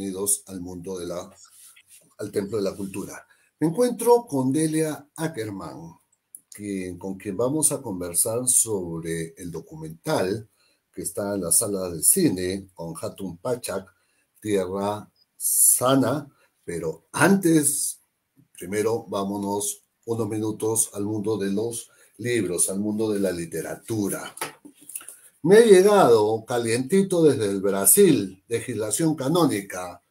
Bienvenidos al mundo de la, al Templo de la Cultura. Me encuentro con Delia Ackerman, quien, con quien vamos a conversar sobre el documental que está en la sala de cine con Hatun Pachak, Tierra Sana. Pero antes, primero vámonos unos minutos al mundo de los libros, al mundo de la literatura. Me ha llegado calientito desde el Brasil, legislación canónica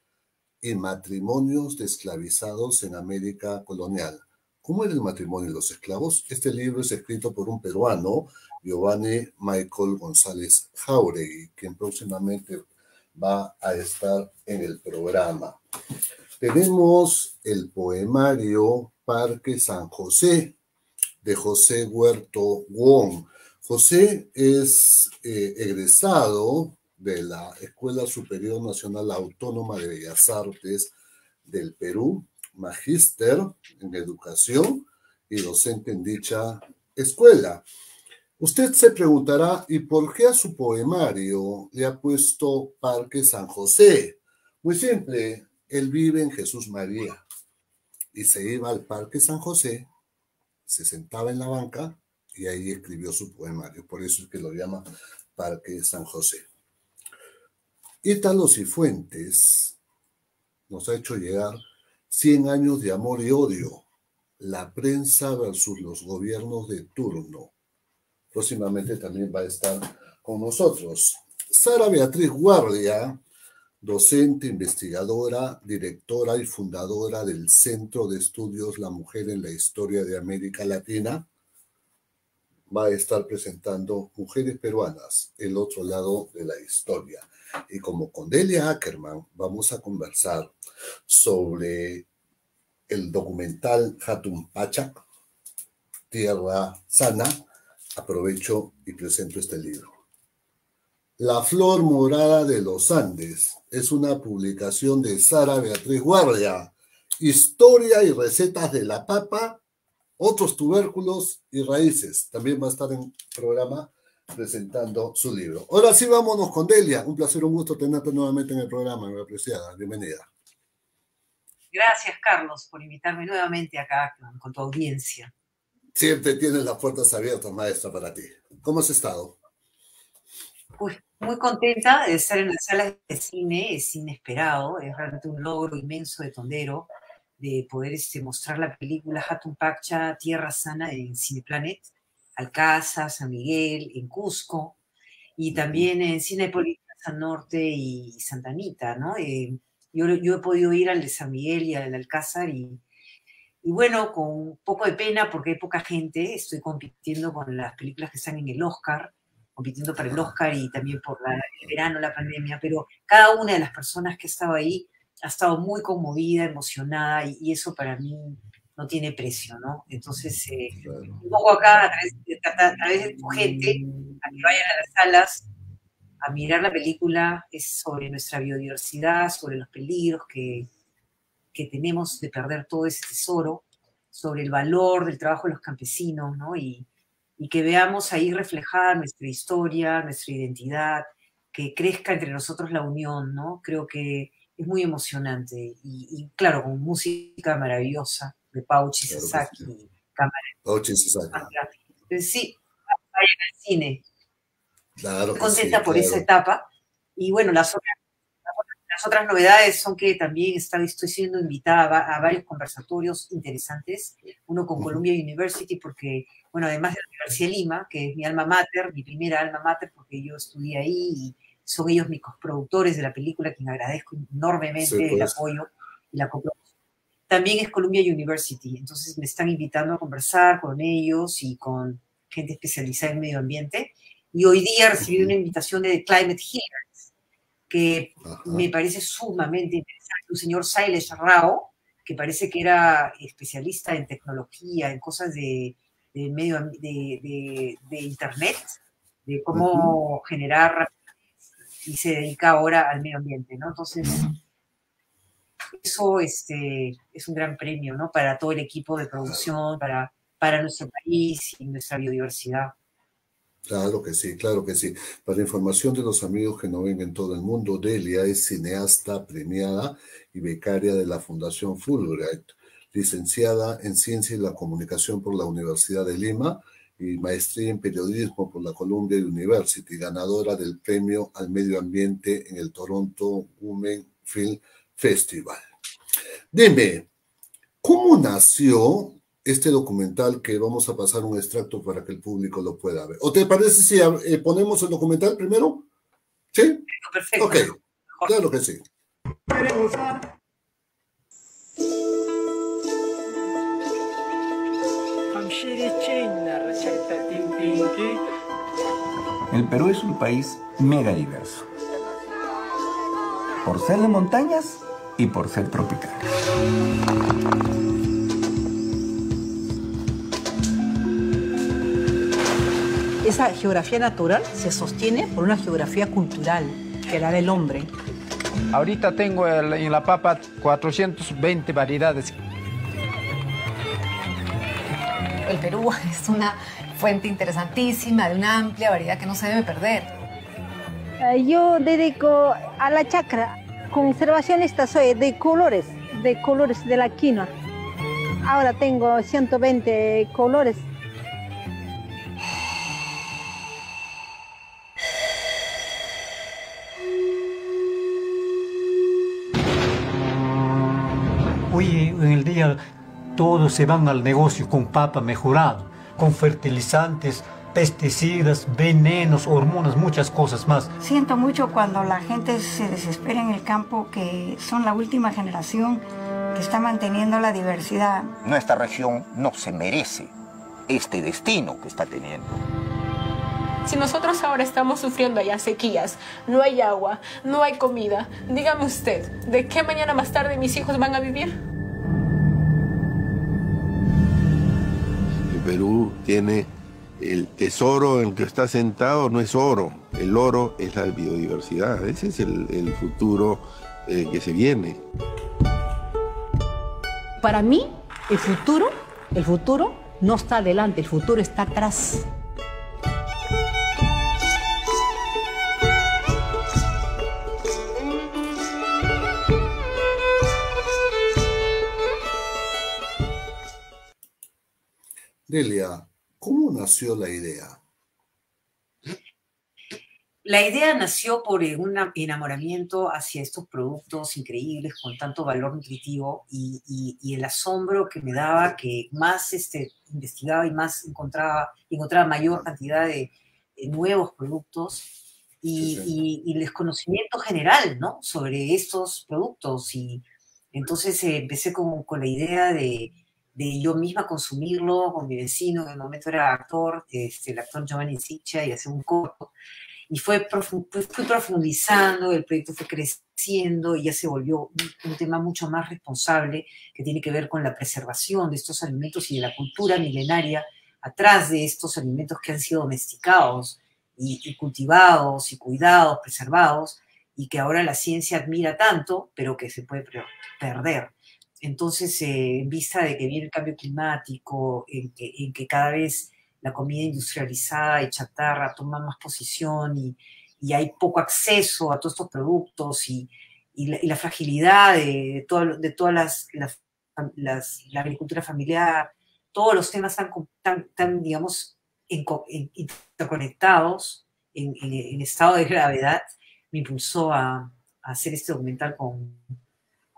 y matrimonios de esclavizados en América colonial. ¿Cómo era el matrimonio de los esclavos? Este libro es escrito por un peruano, Giovanni Michael González Jauregui, quien próximamente va a estar en el programa. Tenemos el poemario Parque San José, de José Huerto Wong. José es eh, egresado de la Escuela Superior Nacional Autónoma de Bellas Artes del Perú, magíster en educación y docente en dicha escuela. Usted se preguntará, ¿y por qué a su poemario le ha puesto Parque San José? Muy simple, él vive en Jesús María y se iba al Parque San José se sentaba en la banca y ahí escribió su poemario. Por eso es que lo llama Parque San José. Ítalo Cifuentes nos ha hecho llegar 100 años de amor y odio, la prensa versus los gobiernos de turno. Próximamente también va a estar con nosotros. Sara Beatriz Guardia docente, investigadora, directora y fundadora del Centro de Estudios La Mujer en la Historia de América Latina, va a estar presentando Mujeres Peruanas, el otro lado de la historia. Y como con Delia Ackerman vamos a conversar sobre el documental Hatun Pachak, Tierra Sana, aprovecho y presento este libro. La flor morada de los Andes es una publicación de Sara Beatriz Guardia. Historia y recetas de la papa, otros tubérculos y raíces. También va a estar en el programa presentando su libro. Ahora sí, vámonos con Delia. Un placer, un gusto tenerte nuevamente en el programa, mi apreciada. Bienvenida. Gracias, Carlos, por invitarme nuevamente acá con tu audiencia. Siempre tienes las puertas abiertas, maestra, para ti. ¿Cómo has estado? Uy, muy contenta de estar en las salas de cine, es inesperado, es realmente un logro inmenso de Tondero de poder este, mostrar la película Hatun Pacha, Tierra Sana en Cineplanet, Alcázar, San Miguel, en Cusco, y también en Cinepolis San Norte y Santa Anita, ¿no? Eh, yo, yo, he podido ir al de San Miguel y al Alcázar y, y bueno, con un poco de pena porque hay poca gente, estoy compitiendo con las películas que están en el Oscar, compitiendo para el Oscar y también por el verano, la pandemia, pero cada una de las personas que ha estado ahí ha estado muy conmovida, emocionada, y, eso para mí no tiene precio, ¿no? Entonces, eh, un poco acá, a través, de, tu gente, a que vayan a las salas a mirar la película, es sobre nuestra biodiversidad, sobre los peligros que, que tenemos de perder todo ese tesoro, sobre el valor del trabajo de los campesinos, ¿no? Y, y que veamos ahí reflejada nuestra historia, nuestra identidad, que crezca entre nosotros la unión, ¿no? Creo que es muy emocionante y, claro, con música maravillosa de Pauchi Sasaki y cámara. Pauchi Sasaki. sí, vayan al cine. Claro. Contenta por esa etapa. Y bueno, las otras las otras novedades son que también estoy siendo invitada a, varios conversatorios interesantes, uno con Columbia University, porque, bueno, además de la Universidad de Lima, que es mi alma mater, mi primera alma mater, porque yo estudié ahí y son ellos mis productores de la película, quien agradezco enormemente el pues. apoyo y la coproducción. También es Columbia University, entonces me están invitando a conversar con ellos y con gente especializada en medio ambiente. Y hoy día recibí una invitación de Climate Healer, que me parece sumamente interesante, un señor Siles Rao, que parece que era especialista en tecnología, en cosas de, medio de, internet, de cómo generar y se dedica ahora al medio ambiente, ¿no? Entonces, eso este, es un gran premio, ¿no? Para todo el equipo de producción, para, para nuestro país y nuestra biodiversidad. Claro que sí, claro que sí. Para información de los amigos que no ven en todo el mundo, Delia es cineasta premiada y becaria de la Fundación Fulbright, licenciada en Ciencia y la Comunicación por la Universidad de Lima y maestría en periodismo por la Columbia University, ganadora del premio al medio ambiente en el Toronto Women Film Festival. Dime, ¿cómo nació este documental que vamos a pasar un extracto para que el público lo pueda ver. ¿O te parece si eh, ponemos el documental primero? ¿Sí? Perfecto. Ok, claro que sí. El Perú es un país mega diverso. Por ser de montañas y por ser tropical. esa geografía natural se sostiene por una geografía cultural que la del hombre. Ahorita tengo en la papa 420 variedades. El Perú es una fuente interesantísima de una amplia variedad que no se debe perder. Eh, yo dedico a la chacra conservacionista soy de colores, de colores de la quinoa. Ahora tengo 120 colores en el día todos se van al negocio con papa mejorado, con fertilizantes, pesticidas, venenos, hormonas, muchas cosas más. Siento mucho cuando la gente se desespera en el campo que son la última generación que está manteniendo la diversidad. Nuestra región no se merece este destino que está teniendo. Si nosotros ahora estamos sufriendo allá sequías, no hay agua, no hay comida, dígame usted, ¿de qué mañana más tarde mis hijos van a vivir? Perú tiene el tesoro en el que está sentado, no es oro, el oro es la biodiversidad, ese es el, futuro eh, que se viene. Para mí, el futuro, el futuro no está adelante, el futuro está atrás. Delia, ¿cómo nació la idea? La idea nació por un enamoramiento hacia estos productos increíbles con tanto valor nutritivo y, el asombro que me daba que más este, investigaba y más encontraba, encontraba mayor cantidad de, nuevos productos y, el desconocimiento general ¿no? sobre estos productos. Y entonces eh, empecé con la idea de, de yo misma consumirlo con mi vecino, que en el momento era actor, este, el actor Giovanni Siccia, y hacer un corto. Y fue, fui profundizando, el proyecto fue creciendo y ya se volvió un, tema mucho más responsable que tiene que ver con la preservación de estos alimentos y de la cultura milenaria atrás de estos alimentos que han sido domesticados y, y cultivados y cuidados, preservados, y que ahora la ciencia admira tanto, pero que se puede perder. Entonces, eh, en vista de que viene el cambio climático, en que, cada vez la comida industrializada y chatarra toma más posición y, hay poco acceso a todos estos productos y, la, fragilidad de, de todas las, la agricultura familiar, todos los temas tan, tan, digamos, interconectados en, estado de gravedad, me impulsó a hacer este documental con,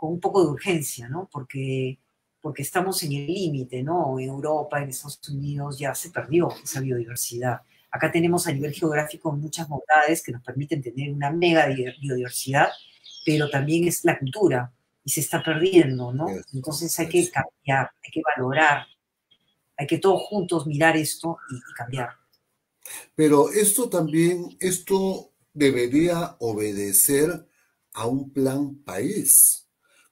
con un poco de urgencia, ¿no? Porque, porque estamos en el límite, ¿no? En Europa, en Estados Unidos ya se perdió esa biodiversidad. Acá tenemos a nivel geográfico muchas bondades que nos permiten tener una mega biodiversidad, pero también es la cultura y se está perdiendo, ¿no? Entonces hay que cambiar, hay que valorar, hay que todos juntos mirar esto y, y cambiar. Pero esto también, esto debería obedecer a un plan país.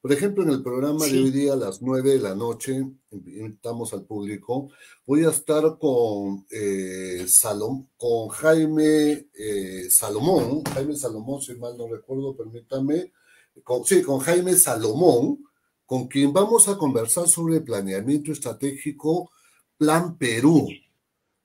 Por ejemplo, en el programa de hoy día a las 9 de la noche, invitamos al público, voy a estar con, eh, con Jaime eh, Salomón, Jaime Salomón, si mal no recuerdo, permítame, sí, con Jaime Salomón, con quien vamos a conversar sobre planeamiento estratégico Plan Perú.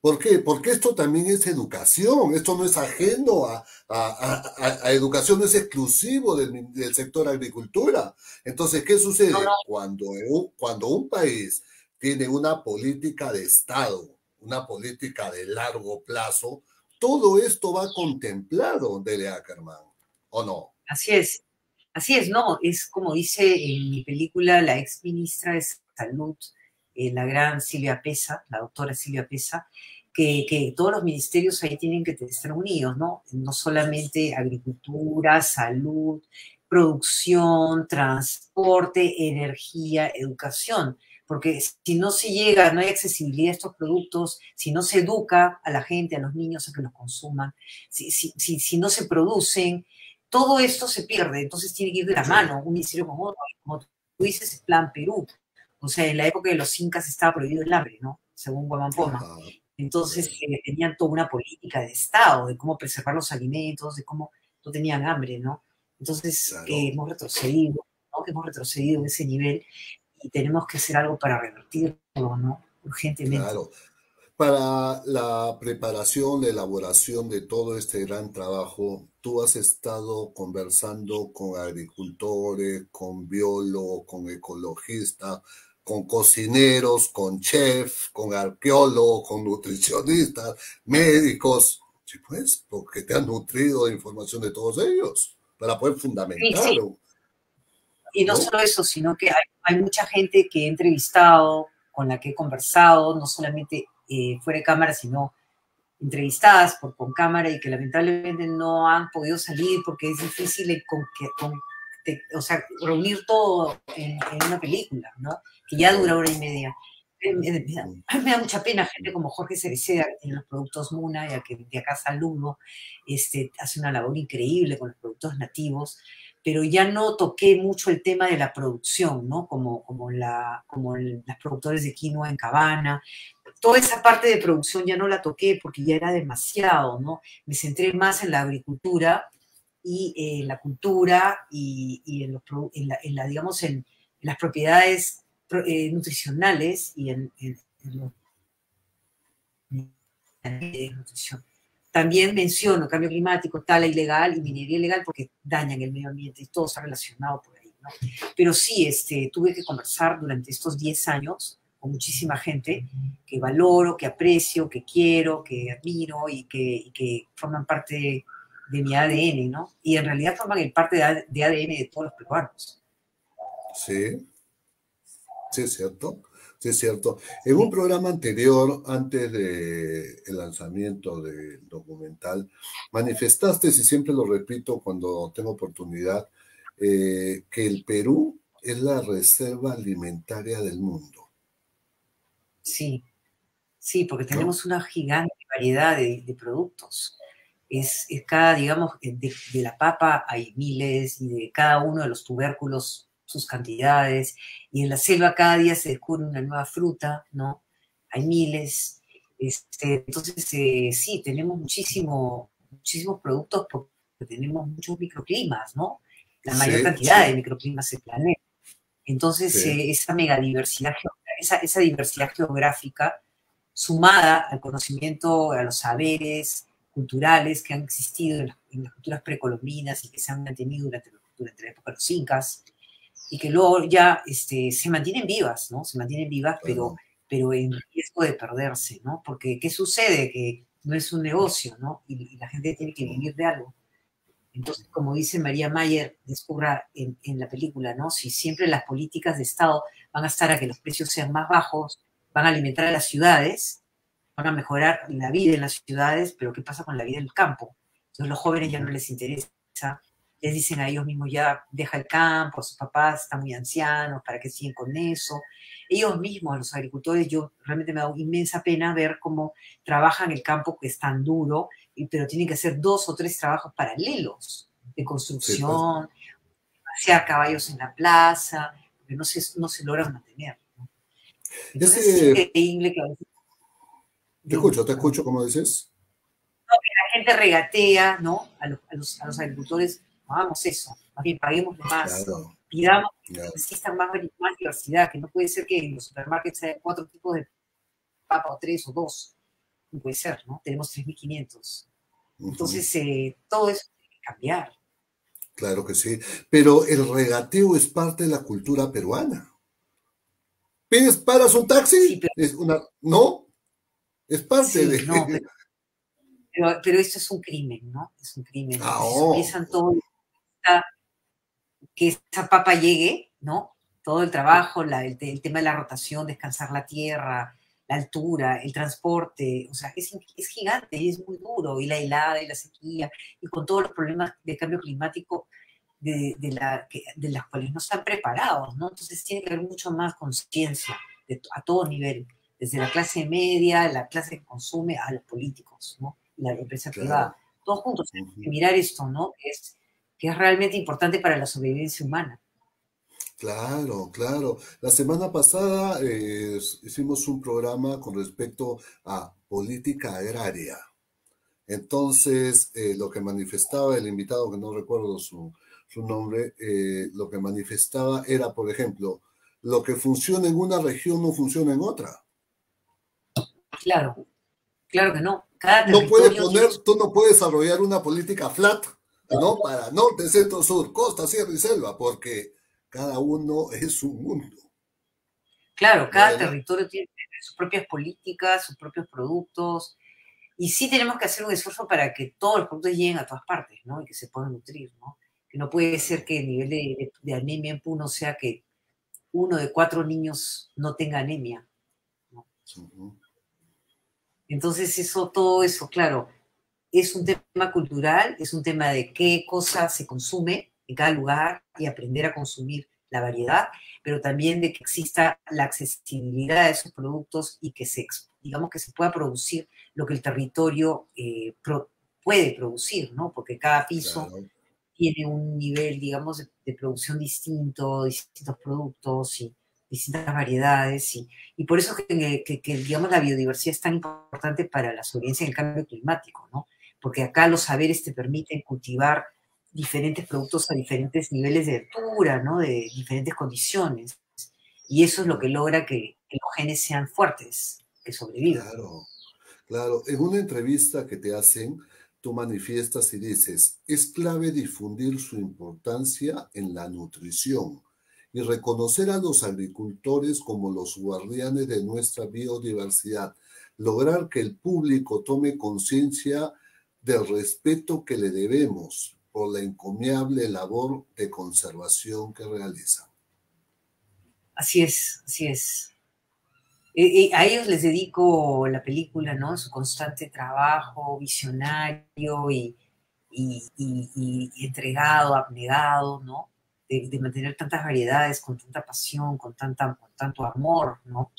¿Por qué? Porque esto también es educación, esto no es ajeno a, a- a- a educación, no es exclusivo del, del sector agricultura. Entonces, ¿qué sucede? Cuando, un- cuando un país tiene una política de Estado, una política de largo plazo, todo esto va contemplado, Dele Ackerman, ¿o no? Así es, así es, no, es como dice en mi película la ex ministra de Salud, eh, la gran Silvia Pesa, la doctora Silvia Pesa, que, que todos los ministerios ahí tienen que estar unidos, ¿no? No solamente agricultura, salud, producción, transporte, energía, educación, porque si no se llega, no hay accesibilidad a estos productos, si no se educa a la gente, a los niños a que los consuman, si, si, si, si no se producen, todo esto se pierde, entonces tiene que ir de la mano, un ministerio como otro, como tú dices, Plan Perú. O sea, en la época de los incas estaba prohibido el hambre, ¿no? Según Guamampoma. Entonces eh, tenían toda una política de Estado, de cómo preservar los alimentos, de cómo no tenían hambre, ¿no? Entonces que hemos retrocedido, ¿no? Hemos retrocedido en ese nivel y tenemos que hacer algo para revertirlo, ¿no? Urgentemente. Claro. Para la preparación, la elaboración de todo este gran trabajo, tú has estado conversando con agricultores, con biólogos, con ecologistas, con cocineros, con chefs, con arqueólogos, con nutricionistas, médicos. Sí, pues, porque te han nutrido de información de todos ellos para poder fundamentarlo. Y no, ¿no? solo eso, sino que hay, hay mucha gente que he entrevistado, con la que he conversado, no solamente eh, fuera de cámara, sino entrevistadas por con cámara y que lamentablemente no han podido salir porque es difícil con, que, con- te- o sea, reunir todo en, en una película, ¿no? Que ya dura hora y media. Me, me- me da, me da mucha pena gente como Jorge Cereceda, tiene los productos Muna, ya que de acá saludo, este, hace una labor increíble con los productos nativos, pero ya no toqué mucho el tema de la producción, ¿no? Como, como, la, como el- las productores de quinoa en Cabana. Toda esa parte de producción ya no la toqué porque ya era demasiado, ¿no? Me centré más en la agricultura y eh, en la cultura y, y en, los, en, la, en la, digamos, en, las propiedades pro- eh, nutricionales y en los de nutrición. También menciono cambio climático, tala ilegal y minería ilegal porque dañan el medio ambiente y todo está relacionado por ahí. ¿no? Pero sí, este, tuve que conversar durante estos 10 años con muchísima gente que valoro, que aprecio, que quiero, que admiro y que, y que forman parte de mi ADN, ¿no? Y en realidad forman el parte de ADN de todos los peruanos. Sí, sí es cierto, sí es cierto. En un programa anterior, antes del lanzamiento del documental, manifestaste, y siempre lo repito cuando tengo oportunidad, eh, que el Perú es la reserva alimentaria del mundo. Sí, sí, porque tenemos una gigante variedad de, de productos. Es, es cada, digamos, de, de la papa hay miles y de cada uno de los tubérculos sus cantidades. Y en la selva cada día se descubre una nueva fruta, ¿no? Hay miles. Este, entonces, eh, sí, tenemos muchísimo, muchísimos productos porque tenemos muchos microclimas, ¿no? La mayor Sí, cantidad sí. de microclimas del planeta. Entonces, Sí. eh, esa megadiversidad, esa, esa diversidad geográfica, sumada al conocimiento, a los saberes culturales que han existido en las, en las culturas precolombinas y que se han mantenido durante, durante la época de los incas, y que luego ya este, se mantienen vivas, ¿no? Se mantienen vivas, pero, pero en riesgo de perderse, ¿no? Porque, ¿qué sucede? Que no es un negocio, ¿no? Y, y la gente tiene que vivir de algo. Entonces, como dice María Mayer, descubra en, en la película, ¿no? Si siempre las políticas de Estado van a estar a que los precios sean más bajos, van a alimentar a las ciudades, van a mejorar la vida en las ciudades, pero ¿qué pasa con la vida en el campo? Entonces, los jóvenes ya no les interesa, les dicen a ellos mismos ya deja el campo, sus papás están muy ancianos, ¿para qué siguen con eso? Ellos mismos, los agricultores, yo realmente me da inmensa pena ver cómo trabajan el campo que es tan duro, pero tienen que hacer dos o tres trabajos paralelos de construcción, pasear caballos en la plaza, porque no se, no se logran mantener. ¿no? Entonces Ese- es increíble que a veces Te escucho, te escucho, como dices. no, que la gente regatea, ¿no? A los, a los, a los agricultores, no hagamos eso, más bien paguemos más, Claro. pidamos que Claro. existan más, más diversidad, que no puede ser que en los supermercados haya cuatro tipos de papa o tres o dos. no puede ser, ¿no? Tenemos 3.500. Entonces, eh, todo eso tiene que cambiar. Claro que sí, pero el regateo es parte de la cultura peruana. ¿Pides, paras un taxi? es una, ¿No? Es parte de... No, pero, pero, esto es un crimen, ¿no? Es un crimen. Ah, oh. todo que esa papa llegue, ¿no? Todo el trabajo, el, tema de la rotación, descansar la tierra, la altura, el transporte, o sea, es, es gigante y es muy duro, y la helada y la sequía, y con todos los problemas de cambio climático de, de, la, de las cuales no están preparados, ¿no? Entonces tiene que haber mucho más conciencia a todo nivel, desde la clase media, la clase que consume, a los políticos, ¿no? La empresa privada, todos juntos, mirar esto, ¿no? Es, que es realmente importante para la sobrevivencia humana. Claro, claro. La semana pasada eh, hicimos un programa con respecto a política agraria. Entonces, eh, lo que manifestaba el invitado, que no recuerdo su, nombre, eh, lo que manifestaba era, por ejemplo, lo que funciona en una región no funciona en otra. Claro, claro que no. no puede poner, tú no puedes desarrollar una política flat, ¿no? Para norte, centro, sur, costa, sierra y selva, porque cada uno es un mundo. Claro, cada territorio tiene sus propias políticas, sus propios productos, y sí tenemos que hacer un esfuerzo para que todos los productos lleguen a todas partes, ¿no? Y que se puedan nutrir, ¿no? Que no puede ser que el nivel de, anemia en Puno sea que uno de cuatro niños no tenga anemia. ¿no? Entonces, eso, todo eso, claro, es un tema cultural, es un tema de qué cosa se consume en cada lugar y aprender a consumir la variedad, pero también de que exista la accesibilidad de esos productos y que se, digamos, que se pueda producir lo que el territorio eh, puede producir, ¿no? Porque cada piso tiene un nivel, digamos, de, producción distinto, distintos productos y distintas variedades, y, y por eso que, que, digamos, la biodiversidad es tan importante para la sobrevivencia en el cambio climático, ¿no? Porque acá los saberes te permiten cultivar diferentes productos a diferentes niveles de altura, ¿no? De diferentes condiciones. Y eso es lo que logra que, los genes sean fuertes, que sobrevivan. Claro, claro. En una entrevista que te hacen, tú manifiestas y dices, es clave difundir su importancia en la nutrición y reconocer a los agricultores como los guardianes de nuestra biodiversidad, lograr que el público tome conciencia del respeto que le debemos por la encomiable labor de conservación que realizan. Así es, así es. a ellos les dedico la película, ¿no? Su constante trabajo visionario y, entregado, abnegado, ¿no? De, mantener tantas variedades con tanta pasión, con, tanta, tanto amor, ¿no?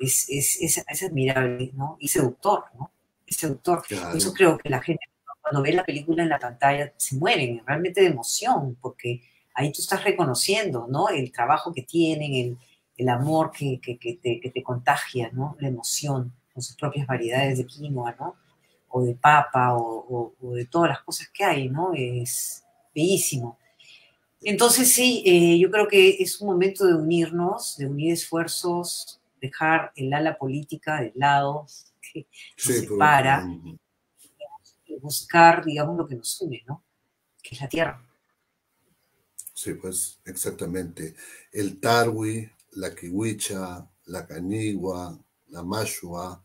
Es, es, admirable, ¿no? Y seductor, ¿no? Es seductor. Por eso creo que la gente cuando ves la película en la pantalla se mueren realmente de emoción, porque ahí tú estás reconociendo, ¿no? El trabajo que tienen, el, el amor que, que, que, te, que, te, contagia, ¿no? La emoción con sus propias variedades de quinoa, ¿no? O de papa, o, o, de todas las cosas que hay, ¿no? Es bellísimo. Entonces sí, eh, yo creo que es un momento de unirnos, de unir esfuerzos, dejar el ala política de lado, que nos separa, buscar, digamos, lo que nos une, ¿no? Que es la tierra. Sí, pues exactamente. El tarwi, la kiwicha, la canigua, la mashua,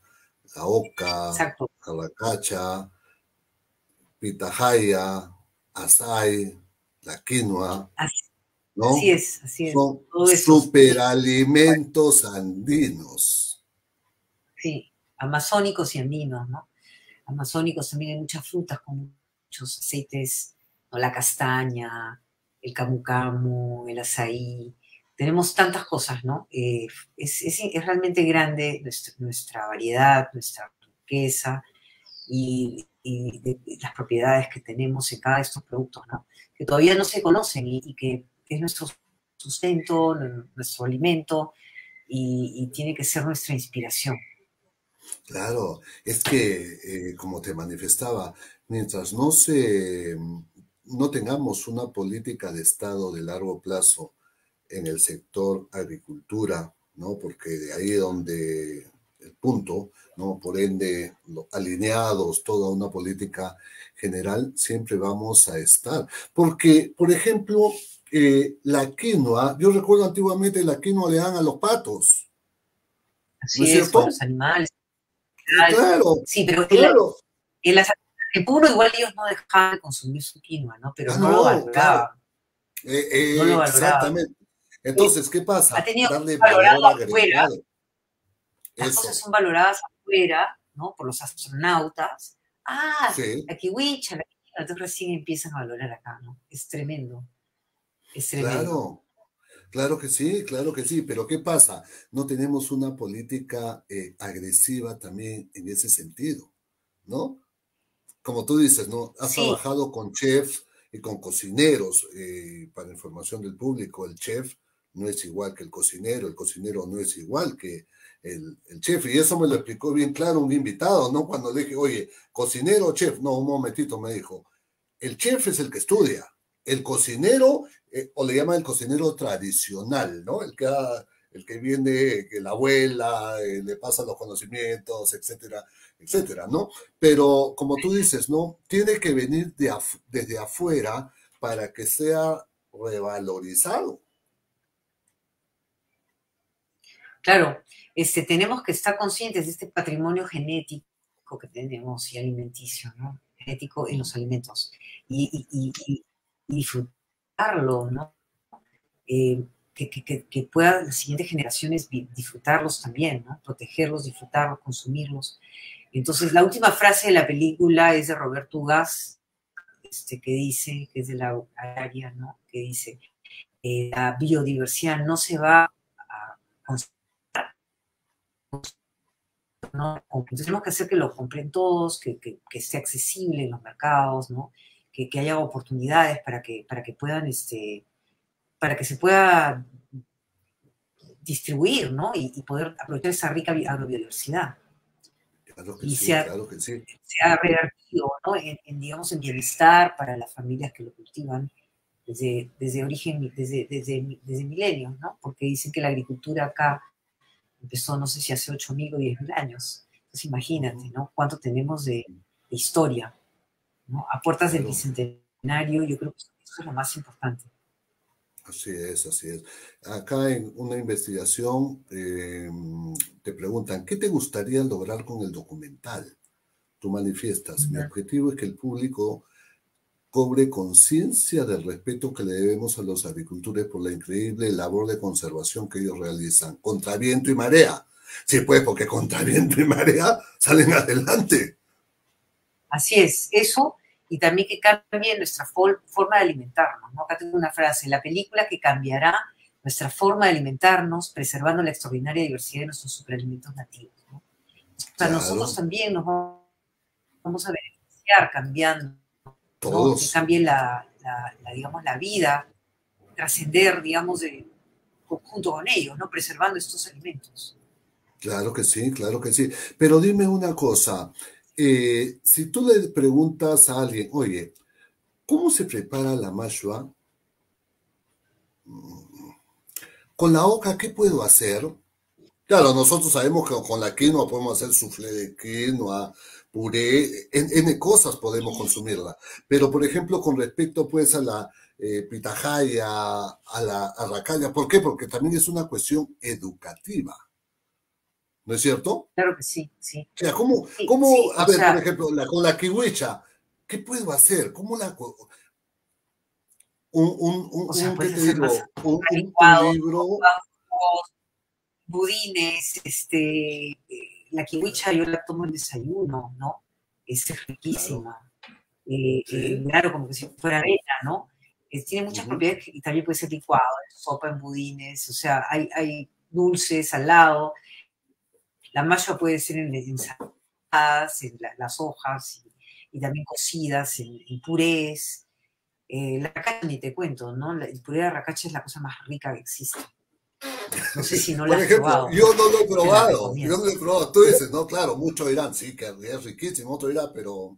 la oca, la cacha, pitahaya, asai, la quinoa. ¿no? Así es, así es. Son superalimentos andinos. Sí, amazónicos y andinos, ¿no? amazónicos también hay muchas frutas con muchos aceites, la castaña, el camu camu, el azaí. Tenemos tantas cosas, ¿no? Eh, es, realmente grande nuestra, variedad, nuestra riqueza y, las propiedades que tenemos en cada de estos productos, ¿no? Que todavía no se conocen y, que es nuestro sustento, nuestro alimento y tiene que ser nuestra inspiración. Claro, es que, eh, como te manifestaba, mientras no se, no tengamos una política de Estado de largo plazo en el sector agricultura, ¿no? Porque de ahí donde el punto, ¿no? Por ende, alineados, toda una política general, siempre vamos a estar. Porque, por ejemplo, eh, la quinoa, yo recuerdo antiguamente la quinoa le dan a los patos. Así es, cierto? los animales. Claro. Sí, pero claro. En, las en puro igual ellos no dejaban de consumir su quinoa, ¿no? Pero no, lo valoraban. Eh, eh, no lo Exactamente. Entonces, ¿qué pasa? Ha tenido Darle. Las cosas son valoradas afuera, ¿no? Por los astronautas. Ah, la kiwicha, la kiwicha, entonces recién empiezan a valorar acá, ¿no? Es tremendo. Es tremendo. Claro. Claro que sí, claro que sí, pero ¿qué pasa? No tenemos una política eh, agresiva también en ese sentido, ¿no? Como tú dices, ¿no? Has trabajado con chefs y con cocineros, eh, para información del público, el chef no es igual que el cocinero, el cocinero no es igual que el, chef, y eso me lo explicó bien claro un invitado, ¿no? Cuando dije, oye, cocinero chef, no, un momentito, me dijo, el chef es el que estudia, el cocinero, eh, o le llama el cocinero tradicional, ¿no? El que, el que viene, que la abuela eh, le pasa los conocimientos, etcétera, etcétera, ¿no? Pero como tú dices, ¿no? Tiene que venir de desde afuera para que sea revalorizado. Claro, este, tenemos que estar conscientes de este patrimonio genético que tenemos y alimenticio. Genético en los alimentos. Y, disfrutarlo. Eh, que, que, puedan las siguientes generaciones disfrutarlos también. Protegerlos, disfrutarlos, consumirlos. Entonces, la última frase de la película es de Roberto Gas, este, que dice, que es de la área. Que dice, eh, la biodiversidad no se va a ¿no? tenemos que hacer que lo compren todos, que, que, esté accesible en los mercados, ¿no? Que, que, haya oportunidades para que, para que puedan, este, para que se pueda distribuir, ¿no? Y, poder aprovechar esa rica agrobiodiversidad. Claro que y sí, se claro que sí. Se ha revertido, ¿no? En, digamos, en bienestar para las familias que lo cultivan desde, desde origen, desde, desde, desde milenios, ¿no? Porque dicen que la agricultura acá empezó no sé si hace 8.000 o 10.000 años. Entonces imagínate, ¿no? Cuánto tenemos de, historia, ¿no? A puertas del bicentenario, yo creo que eso es lo más importante. Así es, así es. Acá en una investigación eh, te preguntan, ¿qué te gustaría lograr con el documental? Tú manifiestas, mi objetivo es que el público cobre conciencia del respeto que le debemos a los agricultores por la increíble labor de conservación que ellos realizan, contra viento y marea. Sí, pues, porque contra viento y marea salen adelante. Así es, eso, y también que cambie nuestra forma de alimentarnos. ¿no? Acá tengo una frase, la película que cambiará nuestra forma de alimentarnos, preservando la extraordinaria diversidad de nuestros superalimentos nativos. O sea, nosotros también nos vamos a beneficiar cambiando que cambie la, digamos, la vida, trascender, digamos, de, junto con ellos, ¿no? Preservando estos alimentos. Claro que sí, claro que sí. Pero dime una cosa, eh, si tú le preguntas a alguien, oye, ¿cómo se prepara la mashua? Mm, con la oca, ¿qué puedo hacer? Claro, nosotros sabemos que con la quinoa podemos hacer soufflé de quinoa, puré, en, cosas podemos consumirla. Pero, por ejemplo, con respecto pues a la eh, pitajaya, a la arracaya, ¿por qué? Porque también es una cuestión educativa. ¿No es cierto? Claro que sí, sí. O sea, ¿cómo, cómo a ver, por ejemplo, la, con la kiwicha, ¿qué puedo hacer? ¿Cómo la... Un, un, un, un ¿qué te digo? Un, libro... Budines, este la kiwicha yo la tomo en desayuno, ¿no? Es riquísima. Eh, eh, claro. como que si fuera avena, ¿no? tiene muchas propiedades y también puede ser licuado, sopa en budines, o sea, hay, hay dulce, salado. La malla puede ser en ensaladas, en las hojas, y, también cocidas, en, purés. Eh, la racacha ni te cuento, ¿no? el puré de racacha es la cosa más rica que existe. No sé si no lo Por ejemplo, yo no lo he probado. Yo no lo he probado. Tú dices, no, claro, muchos dirán, sí, que es riquísimo, otro dirá, pero.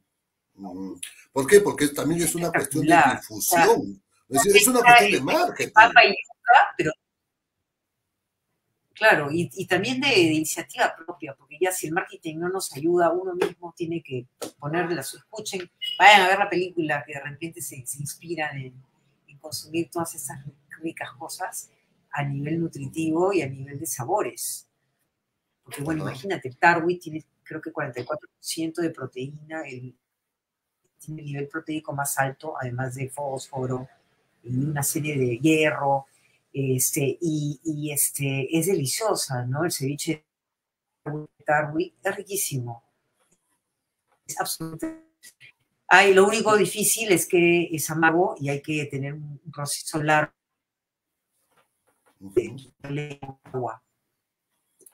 Mm, ¿Por qué? Porque también es una cuestión de difusión. es, una cuestión de marketing. Papa y yuca, pero. Claro, y, y también de, de iniciativa propia, porque ya si el marketing no nos ayuda, uno mismo tiene que ponerle la su escuchen, vayan a ver la película, que de repente se, se inspiran en, en consumir todas esas ricas cosas a nivel nutritivo y a nivel de sabores. Porque bueno, imagínate, tarwi tiene creo que 44% de proteína, el, tiene el nivel proteico más alto, además de fósforo y una serie de hierro, este, y, y, este, es deliciosa, ¿no? El ceviche de tarwi es riquísimo. Es absolutamente... Ay, lo único difícil es que es amargo y hay que tener un proceso largo de quitarle agua.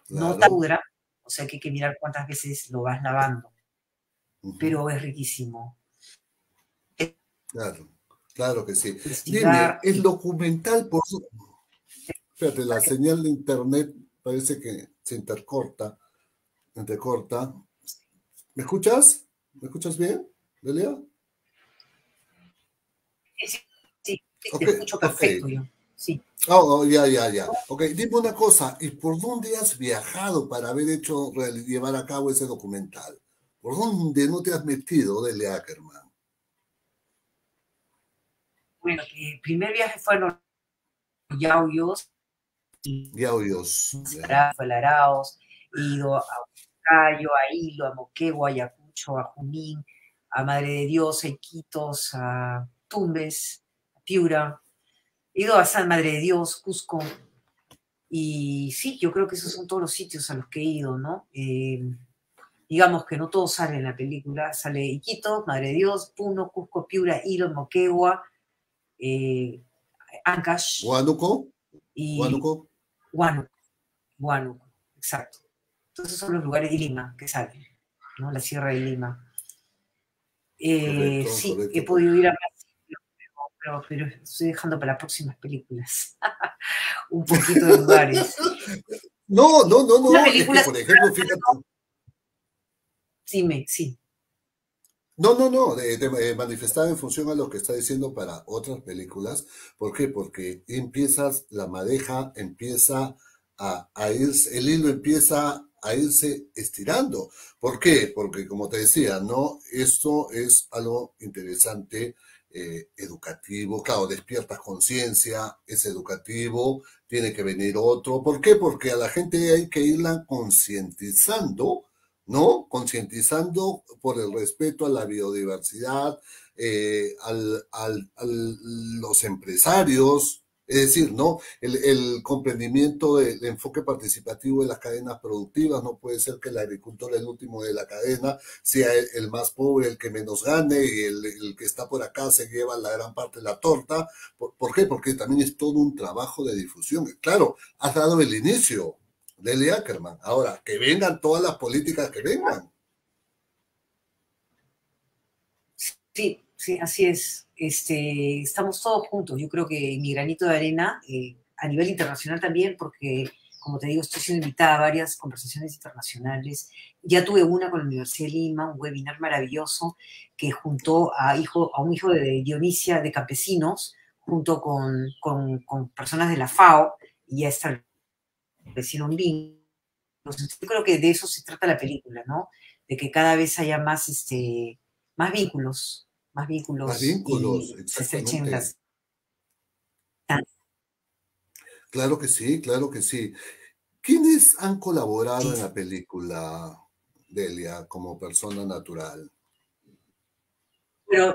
No Claro. dura, o sea que hay que mirar cuántas veces lo vas lavando, pero es riquísimo. Claro, claro que sí. Dime, el documental, por su... Espérate, la señal de internet parece que se intercorta, entrecorta. ¿Me escuchas? ¿Me escuchas bien, Delia? Sí, sí, sí, Ok, te escucho perfecto yo. Sí. Oh, oh, ya, ya, ya. Ok, dime una cosa, ¿y por dónde has viajado para haber hecho, llevar a cabo ese documental? ¿Por dónde no te has metido, Delia Ackerman? Bueno, el primer viaje fue a los Yauyos, y Ya oyos. a fue a Laraos, he ido a Cayo, a Hilo, a Moquegua, a Ayacucho, a Junín, a Madre de Dios, a Iquitos, a Tumbes, a Piura. He ido a San Madre de Dios, Cusco. Y sí, yo creo que esos son todos los sitios a los que he ido, ¿no? Eh, digamos que no todo sale en la película. Sale Iquitos, Madre de Dios, Puno, Cusco, Piura, Hilo, Moquegua, eh, Ancash. ¿Huánuco? Y ¿Huánuco? Huánuco, Huánuco, exacto. Entonces son los lugares de Lima que salen, ¿no? La Sierra de Lima. Eh, Correcto, sí, correcto. he podido ir a pero, pero, estoy dejando para las próximas películas. Un poquito de lugares. No, no, no, no. Una Es que, película- por ejemplo, fíjate. Sí, me, sí. No, no, no, de, de- eh, manifestada en función a lo que está diciendo para otras películas. ¿Por qué? Porque empiezas, la madeja empieza a, a irse, el hilo empieza a irse estirando. ¿Por qué? Porque, como te decía, ¿no? Esto es algo interesante, eh, educativo. Claro, despiertas conciencia, es educativo, tiene que venir otro. ¿Por qué? Porque a la gente hay que irla concientizando ¿no? Concientizando por el respeto a la biodiversidad, eh, al, al- al- los empresarios, es decir, ¿no? El, el comprendimiento del enfoque participativo de las cadenas productivas, no puede ser que el agricultor, el último de la cadena, sea el, más pobre, el que menos gane, y el, el que está por acá se lleva la gran parte de la torta. ¿Por, por qué? Porque también es todo un trabajo de difusión. Claro, has dado el inicio, Lely Ackerman. Ahora, que vengan todas las políticas que vengan. Sí, sí, así es. Este, estamos todos juntos. Yo creo que mi granito de arena, eh, a nivel internacional también, porque, como te digo, estoy siendo invitada a varias conversaciones internacionales. Ya tuve una con la Universidad de Lima, un webinar maravilloso que juntó a, hijo, a un hijo de Dionisia de campesinos, junto con, con, personas de la FAO, y ya establecieron vínculos. Entonces, yo creo que de eso se trata la película, ¿no? De que cada vez haya más, este, más vínculos, más vínculos. Más vínculos, y se las Claro que sí, claro que sí. ¿Quiénes han colaborado en la película, Delia, como persona natural? Pero,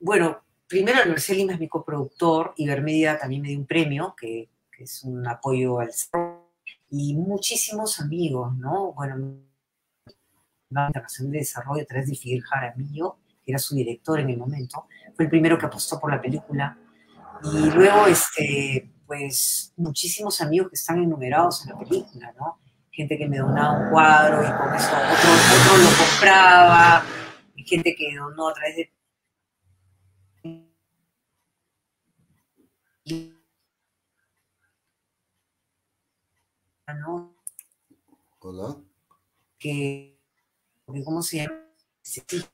bueno, primero de Lima es mi coproductor, Ibermedia también me dio un premio, que, que es un apoyo al y muchísimos amigos, ¿no? Bueno, la Internacional de Desarrollo a través de Fidel Jaramillo, que era su director en el momento, fue el primero que apostó por la película. Y luego, este, pues, muchísimos amigos que están enumerados en la película, ¿no? Gente que me donaba un cuadro y con eso otro, otro lo compraba, y gente que donó a través de ¿no? Hola. que, que ¿cómo se llama? Se fija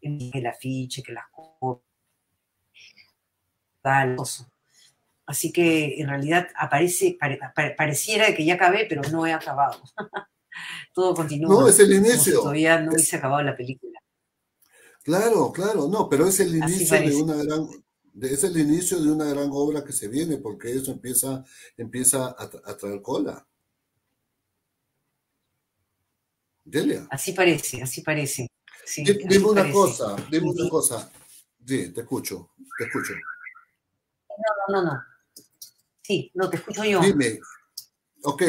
en el afiche, que las cosas, Así que en realidad aparece, pare- pare- pareciera que ya acabé, pero no he acabado. Todo continúa. No, es el como inicio. todavía no hubiese acabado la película. Claro, claro, no, pero es el inicio de una gran, es el inicio de una gran obra que se viene, porque eso empieza, empieza a traer cola. Delia, Así parece, así parece. Sí, di- así dime una parece. cosa, dime una cosa. Sí, te escucho, te escucho. No, no, no. Sí, no, te escucho yo. Dime, ok,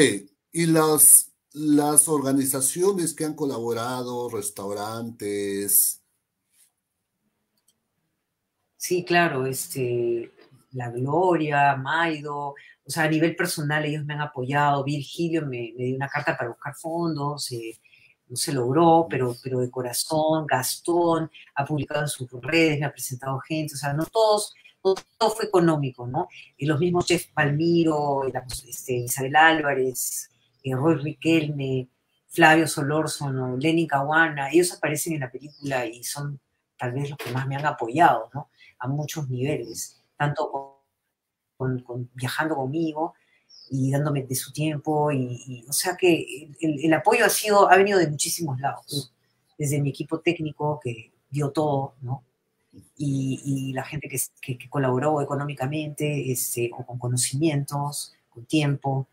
y las, las organizaciones que han colaborado, restaurantes, Sí, claro, este, La Gloria, Maido, o sea, a nivel personal ellos me han apoyado, Virgilio me, me dio una carta para buscar fondos, eh, no se logró, pero, pero de corazón, Gastón ha publicado en sus redes, me ha presentado gente, o sea, no todos, no todo fue económico, ¿no? Y los mismos Chef Palmiro, este, Isabel Álvarez, eh, Roy Riquelme, Flavio Solórzano, Lenny Caguana, ellos aparecen en la película y son tal vez los que más me han apoyado, ¿no? A muchos niveles, tanto con, con- con- viajando conmigo y dándome de su tiempo, y, y, o sea que el, el apoyo ha sido, ha venido de muchísimos lados, desde mi equipo técnico que dio todo, ¿no? Y, y la gente que, que- que colaboró económicamente, este, o con conocimientos, con tiempo.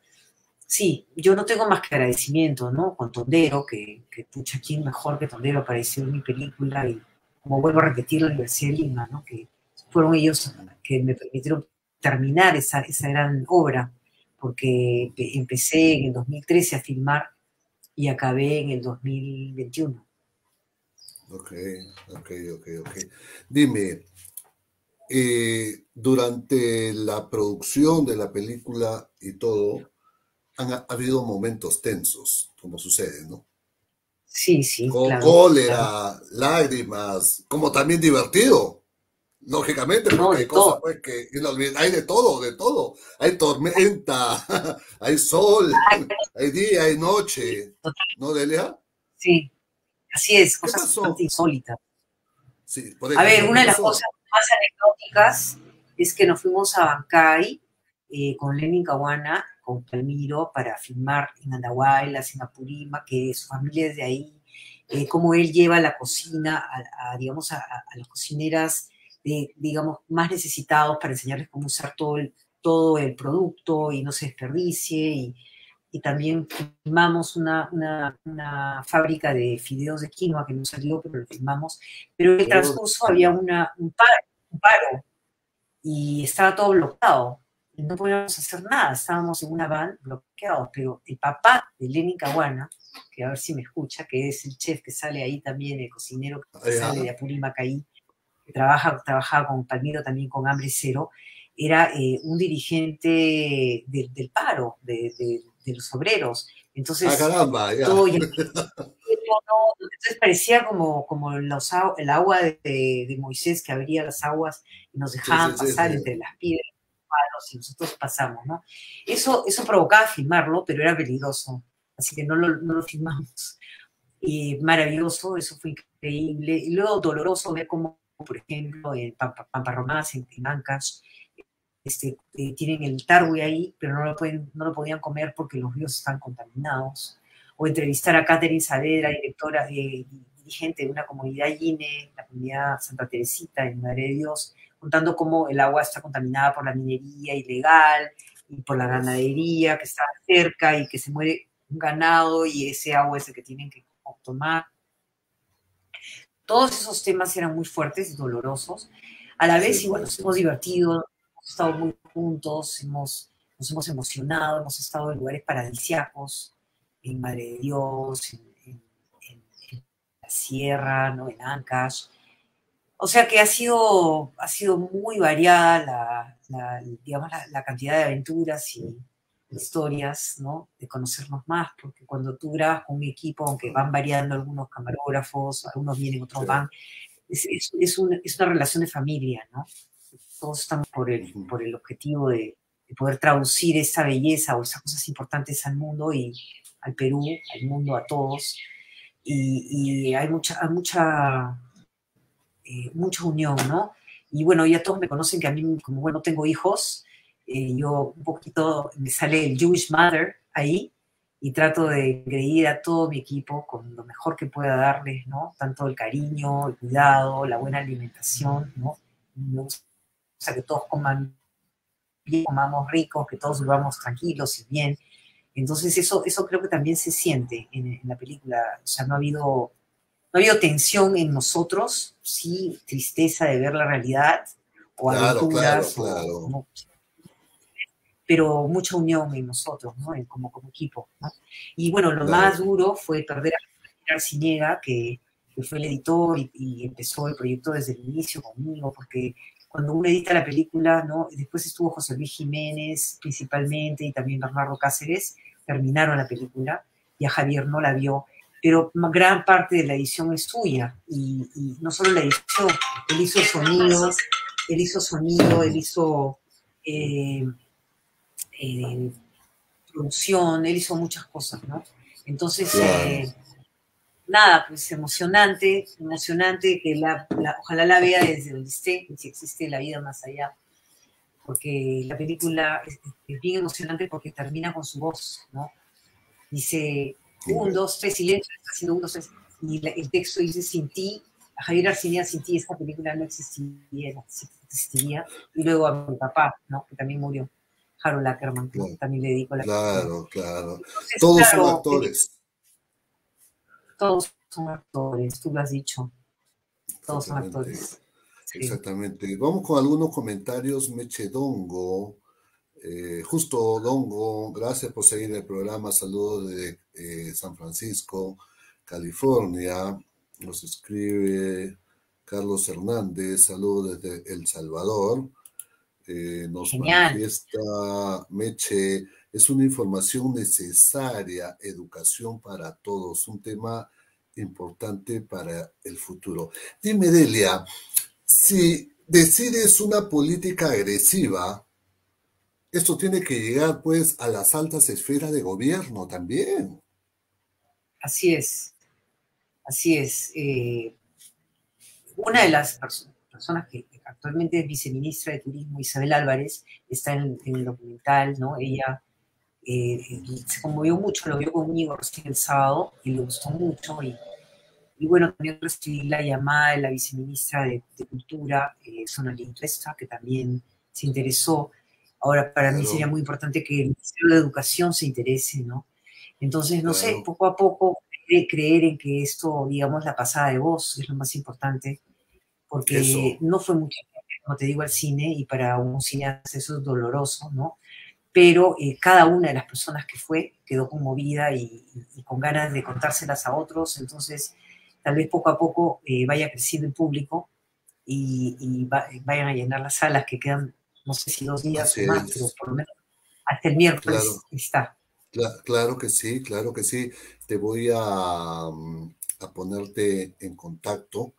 Sí, yo no tengo más que agradecimiento, ¿no? Con Tondero, que, que pucha, ¿quién mejor que Tondero apareció en mi película? Y como vuelvo a repetir, la Universidad de Lima, ¿no? Que fueron ellos que me permitieron terminar esa, esa gran obra, porque empe- empecé en el 2013 a filmar y acabé en el 2021. Ok, ok, ok, ok. Dime, eh, durante la producción de la película y todo, han ha habido momentos tensos, como sucede, ¿no? Sí, sí, Con claro, cólera, claro. lágrimas, como también divertido. Lógicamente, porque hay cosas pues, que hay de todo, de todo. Hay tormenta, hay sol, hay día, hay noche. ¿No, Delia? Sí, así es, ¿Qué cosas insólitas. Sí, por A ver, una de ¿qué las cosas más anecdóticas es que nos fuimos a Bancay eh, con Lenin Caguana, con Palmiro, para filmar en Andahuaylas, en Apurima, que su familia es de ahí, eh, cómo él lleva la cocina a, a, digamos, a las cocineras, de, digamos, más necesitados para enseñarles cómo usar todo el, todo el producto y no se desperdicie. Y, y también filmamos una, una, una fábrica de fideos de quinoa que no salió, pero lo filmamos. Pero en el transcurso había una, un, paro, un paro y estaba todo bloqueado. No podíamos hacer nada, estábamos en una van bloqueados, pero el papá de Lenin Caguana, que a ver si me escucha, que es el chef que sale ahí también, el cocinero que sale de Apurímac ahí, que trabaja, trabajaba con Palmiro también con Hambre Cero, era eh, un dirigente del, del paro, de, de- de los obreros. Entonces, Ah, caramba, ya. todo entonces parecía como, como los el agua de, de Moisés que abría las aguas y nos dejaban sí, sí, pasar sí. entre las piedras, y nosotros pasamos, ¿no? Eso, eso provocaba filmarlo, pero era peligroso, así que no lo, no lo filmamos. Y maravilloso, eso fue increíble. Y luego doloroso ver cómo, por ejemplo, en Pampa- Pamparromás, en, Ancash, este, eh, tienen el tarwi ahí, pero no lo, pueden, no lo podían comer porque los ríos están contaminados. O entrevistar a Catherine Saavedra, directora, eh, dirigente de una comunidad Yine, la comunidad Santa Teresita en Madre de Dios, contando cómo el agua está contaminada por la minería ilegal y por la ganadería que está cerca y que se muere un ganado y ese agua es el que tienen que tomar. Todos esos temas eran muy fuertes y dolorosos. A la vez, igual nos hemos divertido, hemos estado muy juntos, hemos, nos hemos emocionado, hemos estado en lugares paradisíacos, en Madre de Dios, en, en- en- en la Sierra, ¿no? en Ancash. O sea que ha sido, ha sido muy variada la, la- digamos, la, la cantidad de aventuras y historias, ¿no? De conocernos más, porque cuando tú grabas con un equipo, aunque van variando algunos camarógrafos, algunos vienen, otros van, es, es, es una, es una relación de familia, ¿no? Todos estamos por el, por el objetivo de, de poder traducir esa belleza o esas cosas importantes al mundo y al Perú, al mundo, a todos. Y, y hay mucha, hay mucha, eh, mucha unión, ¿no? Y bueno, ya todos me conocen que a mí, como bueno, tengo hijos, eh, yo un poquito, me sale el Jewish Mother ahí, y trato de engreír a todo mi equipo con lo mejor que pueda darles, ¿no? Tanto el cariño, el cuidado, la buena alimentación, ¿no? Me gusta que todos coman bien, comamos ricos, que todos vivamos tranquilos y bien. Entonces eso, eso creo que también se siente en, en la película. O sea, no ha habido no ha habido tensión en nosotros, sí tristeza de ver la realidad o Claro, aventuras, claro, o- claro. Pero mucha unión en nosotros, ¿no? En- como, como equipo. ¿no? Y bueno, lo Claro. más duro fue perder a Arciniega, que, que fue el editor y, y empezó el proyecto desde el inicio conmigo, porque cuando uno edita la película, ¿no? Después estuvo José Luis Jiménez principalmente y también Bernardo Cáceres, terminaron la película y a Javier no la vio, pero gran parte de la edición es suya y, y no solo la edición, él hizo sonidos, él hizo sonido, él hizo eh, eh, producción, él hizo muchas cosas, ¿no? Entonces, eh, nada, pues emocionante, emocionante que la, la- ojalá la vea desde donde esté, si existe la vida más allá, porque la película es, es bien emocionante porque termina con su voz, ¿no? Dice, un, dos, tres, silencio, está haciendo un, dos, tres, y la- el texto dice, sin ti, a Javier Arcinia, sin ti, esta película no existiría, no existiría, y luego a mi papá, ¿no? Que también murió, Harold Ackerman, ¿no? también le dedico la Claro, claro. Entonces, Todos claro, son actores. Todos son actores, tú lo has dicho. Todos son actores. Exactamente. Vamos con algunos comentarios. Meche Dongo. Eh, justo Dongo, gracias por seguir el programa. Saludos de eh, San Francisco, California. Nos escribe Carlos Hernández. Saludos desde El Salvador. Eh, nos Genial. manifiesta Meche. Es una información necesaria, educación para todos, un tema importante para el futuro. Dime, Delia, si decides una política agresiva, esto tiene que llegar pues a las altas esferas de gobierno también. Así es. Así es. Eh, una de las perso- personas que actualmente es viceministra de Turismo, Isabel Álvarez, está en, en el documental, ¿no? Ella eh, se conmovió mucho, lo vio conmigo recién el sábado y le gustó mucho. Y, y bueno, también recibí la llamada de la viceministra de, de Cultura, eh, Sonali Tuesta, que también se interesó. Ahora, para mí sería muy importante que el Ministerio de Educación se interese, ¿no? Entonces, no sé, poco a poco creer, creer en que esto, digamos, la pasada de voz es lo más importante, porque Eso. no fue mucha gente, como te digo, al cine, y para un cineasta eso es doloroso, ¿no? Pero eh, cada una de las personas que fue quedó conmovida y, con ganas de contárselas a otros, entonces tal vez poco a poco eh, vaya creciendo el público y, y va- vayan a llenar las salas que quedan, no sé si dos días Así o más, es. pero por lo menos hasta el miércoles Claro. está. Cla- Claro que sí, claro que sí. Te voy a, mm, a ponerte en contacto,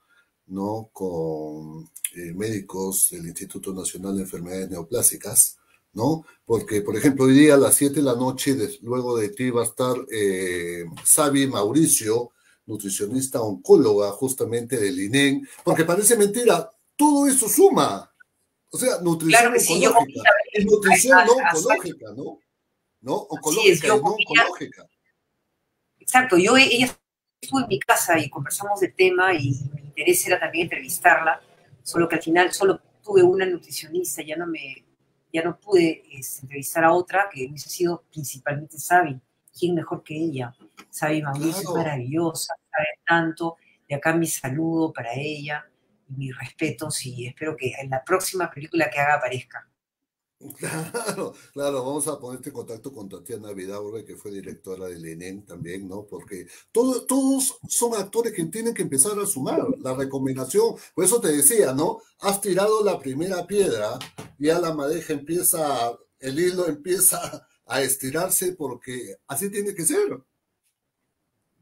¿no? Con eh, médicos del Instituto Nacional de Enfermedades Neoplásicas, ¿no? Porque, por ejemplo, hoy día a las 7 de la noche, luego de ti va a estar eh, Sabi Mauricio, nutricionista oncóloga justamente del INEN, porque parece mentira, todo eso suma. O sea, nutrición Claro sí, oncológica y nutrición a- no a- a- oncológica, ¿no? ¿No? Es, Oncológica y no comía- oncológica. Exacto, yo ella estuvo en mi casa y conversamos del tema y interés era también entrevistarla, solo que al final solo tuve una nutricionista, ya no me, ya no pude entrevistar a otra que hubiese sido principalmente Sabi. ¿Quién mejor que ella? Sabi Mauricio es maravillosa, sabe tanto, de acá mi saludo para ella mis respetos y espero que en la próxima película que haga aparezca. Claro, claro, vamos a ponerte en contacto con Tatiana Vidaurre, que fue directora del ENEN también, ¿no? Porque todo- todos son actores que tienen que empezar a sumar la recomendación. Por eso te decía, ¿no? Has tirado la primera piedra, ya la madeja empieza, el hilo empieza a estirarse porque así tiene que ser.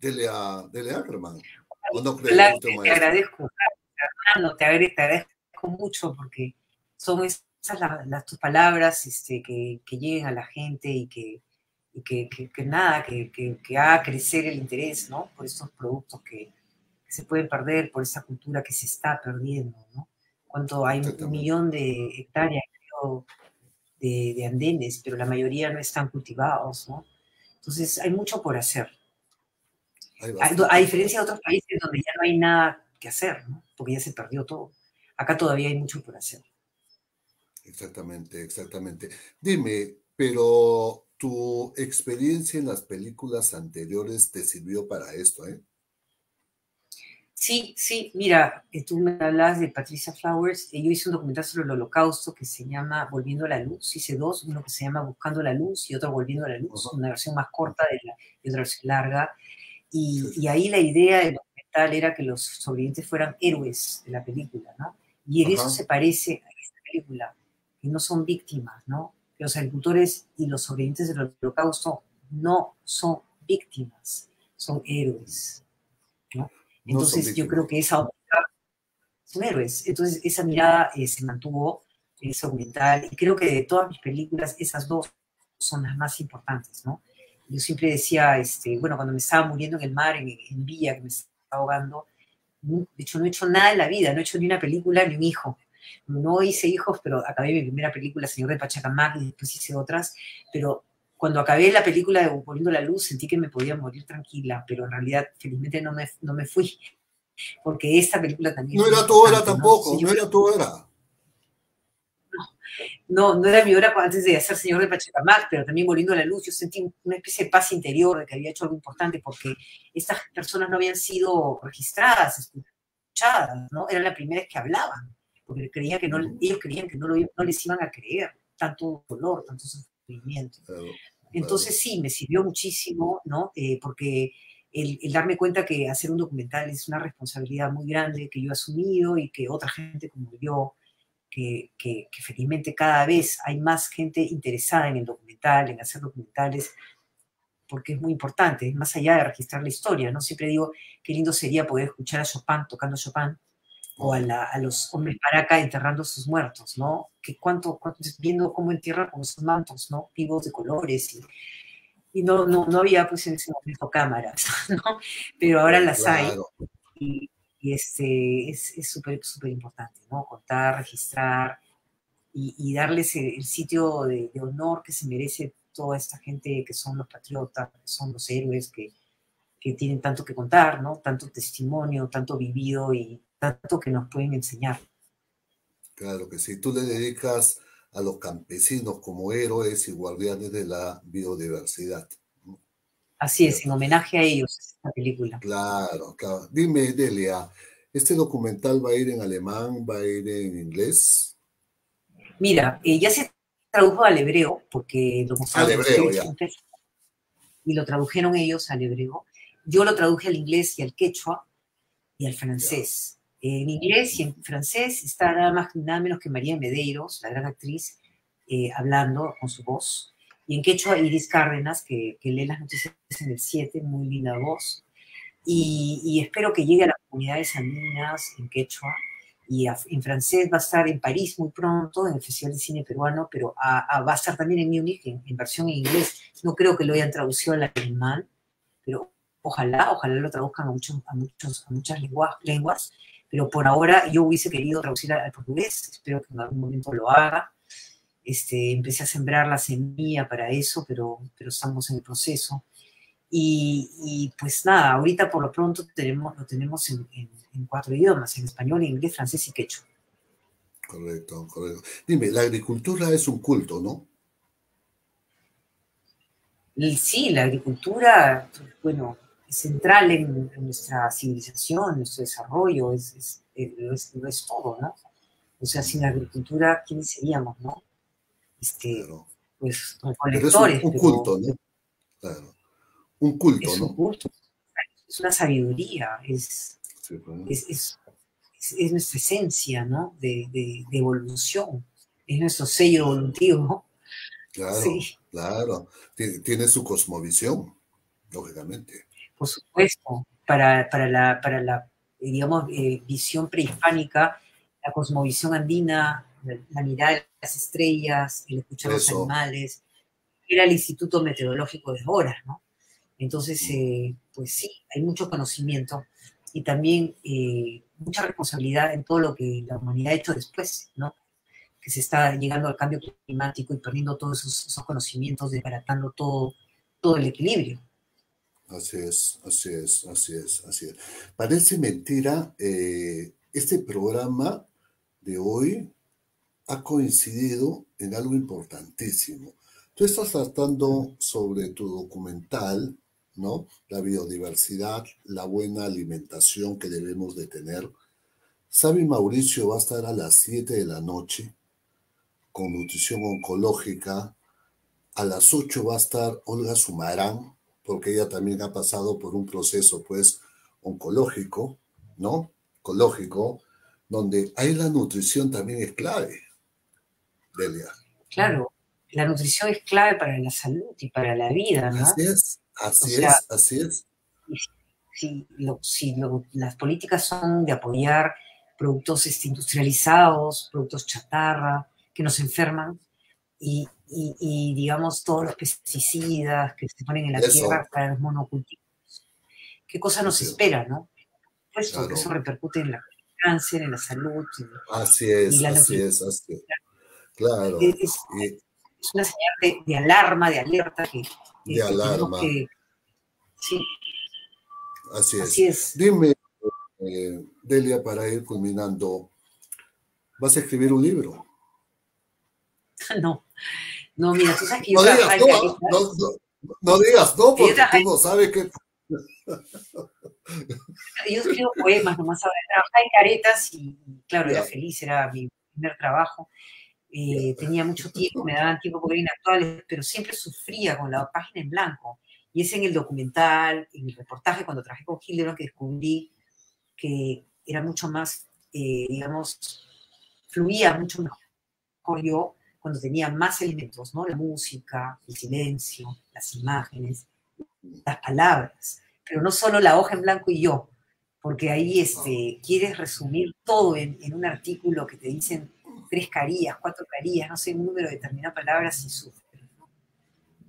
Dele a, dele a Ackerman. ¿O no crees, te maestro? agradezco, Fernando, te agradezco, te agradezco mucho porque son esas la- las, tus palabras este, que, que lleguen a la gente y que, y que, nada, que, haga crecer el interés, ¿no? Por estos productos que, se pueden perder, por esa cultura que se está perdiendo, ¿no? Cuando hay un millón de hectáreas creo, de, de andenes, pero la mayoría no están cultivados, ¿no? Entonces hay mucho por hacer. A, a diferencia de otros países donde ya no hay nada que hacer, ¿no? Porque ya se perdió todo. Acá todavía hay mucho por hacer. Exactamente, exactamente. Dime, pero tu experiencia en las películas anteriores te sirvió para esto, ¿eh? Sí, sí, mira, eh, tú me hablas de Patricia Flowers. eh, Yo hice un documental sobre el holocausto que se llama Volviendo a la Luz. Hice dos, uno que se llama Buscando la Luz y otro Volviendo a la Luz, una versión más corta de la, y otra versión larga. Y, y ahí la idea del documental era que los sobrevivientes fueran héroes de la película, ¿no? Y en eso se parece a esta película, que no son víctimas, ¿no? Que los agricultores y los sobrevivientes del holocausto no son víctimas, son héroes, ¿no? No Entonces yo víctimas. creo que esa son héroes. Entonces esa mirada eh, se mantuvo en ese documental y creo que de todas mis películas esas dos son las más importantes, ¿no? Yo siempre decía, este, bueno, cuando me estaba muriendo en el mar, en, en Villa, que me estaba ahogando, no- de hecho no he hecho nada en la vida, no he hecho ni una película ni un hijo. No hice hijos, pero acabé mi primera película, Señor de Pachacamac, y después hice otras, pero cuando acabé la película de Volviendo a la Luz sentí que me podía morir tranquila, pero en realidad felizmente no me, no me fui, porque esta película también... No era tu hora tampoco, no era tu hora. no, no era mi hora antes de hacer Señor de Pachacamac, pero también volviendo a la luz, yo sentí una especie de paz interior de que había hecho algo importante porque estas personas no habían sido registradas, escuchadas, ¿no? Era la primera vez que hablaban, porque creían que no, ellos creían que no, lo- no les iban a creer tanto dolor, tanto sufrimiento. Entonces sí, me sirvió muchísimo, ¿no? Eh, porque el, el darme cuenta que hacer un documental es una responsabilidad muy grande que yo he asumido y que otra gente como yo, que, que, que felizmente cada vez hay más gente interesada en el documental, en hacer documentales, porque es muy importante, más allá de registrar la historia, ¿no? Siempre digo, qué lindo sería poder escuchar a Chopin tocando Chopin o a, la- a los hombres paraca enterrando a sus muertos, ¿no? Que cuánto, cuánto- viendo cómo entierran con esos mantos, ¿no? Vivos de colores y, y no, no, no había pues en ese momento cámaras, ¿no? Pero ahora las hay Claro. y, y, este, es es súper, súper importante, ¿no? Contar, registrar y, y darles el, el sitio de, de honor que se merece toda esta gente que son los patriotas, que son los héroes, que, que tienen tanto que contar, ¿no? Tanto testimonio, tanto vivido y tanto que nos pueden enseñar. Claro que sí. Tú le dedicas a los campesinos como héroes y guardianes de la biodiversidad. Así es, en homenaje a ellos, esta película. Claro, claro. Dime, Delia, ¿este documental va a ir en alemán, va a ir en inglés? Mira, eh, ya se tradujo al hebreo, porque lo mostraron Al hebreo, ya. Y lo tradujeron ellos al hebreo. Yo lo traduje al inglés y al quechua y al francés. En inglés y en francés está nada más nada menos que María Medeiros, la gran actriz, eh, hablando con su voz. Y en quechua Iris Cárdenas, que, que lee las noticias en el 7, muy linda voz. Y, y espero que llegue a las comunidades andinas en quechua. Y a- en francés va a estar en París muy pronto, en el Festival de Cine Peruano, pero a- a- va a estar también en Múnich en, en versión en inglés. No creo que lo hayan traducido al alemán, pero ojalá, ojalá lo traduzcan a, muchos, a, muchos, a muchas lengua- lenguas. Pero por ahora yo hubiese querido traducir al, portugués, espero que en algún momento lo haga. Este, empecé a sembrar la semilla para eso, pero, pero estamos en el proceso. Y, y, pues nada, ahorita por lo pronto tenemos, lo tenemos en, en- en cuatro idiomas, en español, inglés, francés y quechua. Correcto, correcto. Dime, la agricultura es un culto, ¿no? Sí, la agricultura, bueno, central en, en nuestra civilización, nuestro desarrollo, es, es, eh, es, lo es todo, ¿no? O sea, sin la agricultura, ¿quiénes seríamos, no? Este, pues Pero es un, recolectores, pero culto, ¿no? Claro. Un culto, es ¿no? un culto, es una sabiduría, es, Sí, nuestra esencia, ¿no? De, de, de evolución, es nuestro sello evolutivo. Claro, Sí. claro. Tiene, tiene su cosmovisión, lógicamente. Por supuesto, para, para la, para la eh, digamos, eh, visión prehispánica, la cosmovisión andina, la, la mirada de las estrellas, el escuchar los Eso. animales, era el Instituto Meteorológico de Horas, ¿no? Entonces, eh, pues sí, hay mucho conocimiento y también eh, mucha responsabilidad en todo lo que la humanidad ha hecho después, ¿no? que se está llegando al cambio climático y perdiendo todos esos, esos conocimientos, desbaratando todo, todo el equilibrio. Así es, así es, así es, así es. Parece mentira, eh, este programa de hoy ha coincidido en algo importantísimo. Tú estás tratando sobre tu documental, ¿no? La biodiversidad, la buena alimentación que debemos de tener. Sabi Mauricio va a estar a las 7 de la noche con nutrición oncológica. A las 8 va a estar Olga Sumarán, porque ella también ha pasado por un proceso, pues, oncológico, ¿no? Oncológico, donde ahí la nutrición también es clave, Delia. Claro, la nutrición es clave para la salud y para la vida, ¿no? Así es, así O sea, es, así es. si, lo- si lo- las políticas son de apoyar productos industrializados, productos chatarra, que nos enferman, y, y- y, digamos todos los pesticidas que se ponen en la Eso. tierra para los monocultivos, ¿qué cosa nos espera, no? Pues Claro. porque eso repercute en la cáncer, en la salud. en- Así es, la así es, así es. Claro. Es- es- Y es una señal de, de alarma, de alerta que, de que alarma. que- sí, Así es. Así es. Dime, eh, Delia, para ir culminando, ¿vas a escribir un libro? no, no, mira, tú sabes que yo No digas no, Caritas. no, no, no digas no, Que yo porque tú no sabes que... Yo escribo poemas nomás ahora. Trabajaba en caretas y, claro, era feliz, era mi primer trabajo. Eh, tenía mucho tiempo, me daban tiempo porque eran actuales, pero siempre sufría con la página en blanco. Y es en el documental, en el reportaje, cuando trabajé con Hildebrand, que descubrí que era mucho más, eh, digamos, fluía mucho mejor yo cuando tenía más elementos, ¿no? La música, el silencio, las imágenes, las palabras, pero no solo la hoja en blanco y yo, porque ahí este, quieres resumir todo en, en un artículo que te dicen tres carillas, cuatro carillas, no sé, un número determinado de palabras y sufre. ¿no?